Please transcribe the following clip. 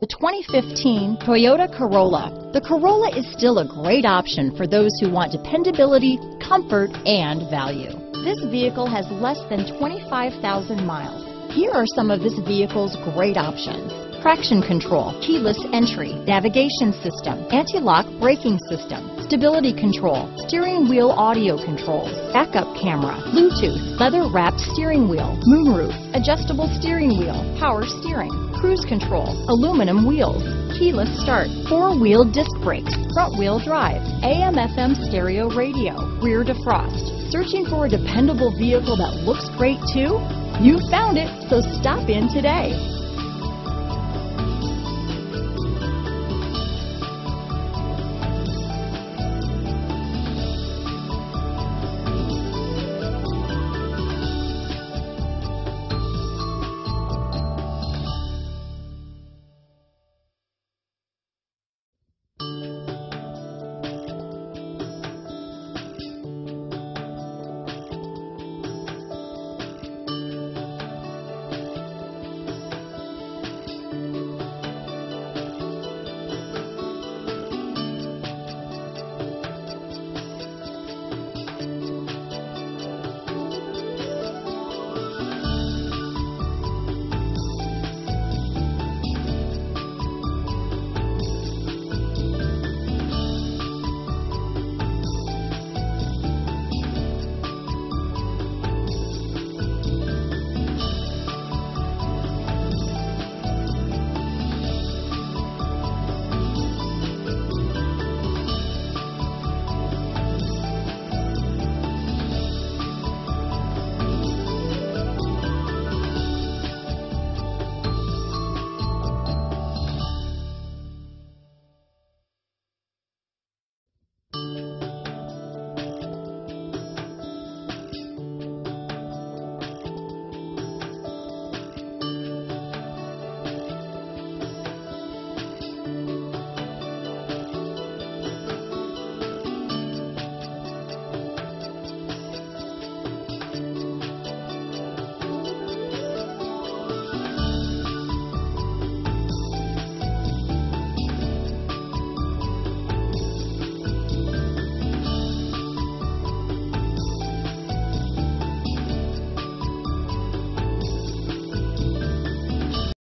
The 2015 Toyota Corolla. The Corolla is still a great option for those who want dependability, comfort, and value. This vehicle has less than 25,000 miles. Here are some of this vehicle's great options. Traction control, keyless entry, navigation system, anti-lock braking system, stability control, steering wheel audio controls, backup camera, Bluetooth, leather wrapped steering wheel, moonroof, adjustable steering wheel, power steering, cruise control, aluminum wheels, keyless start, four-wheel disc brakes, front-wheel drive, AM-FM stereo radio, rear defrost. Searching for a dependable vehicle that looks great too? You found it, so stop in today.